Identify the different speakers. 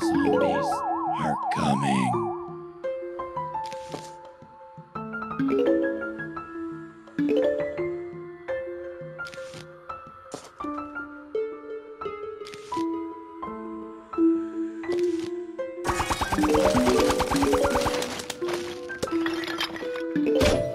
Speaker 1: Zombies are coming.
Speaker 2: you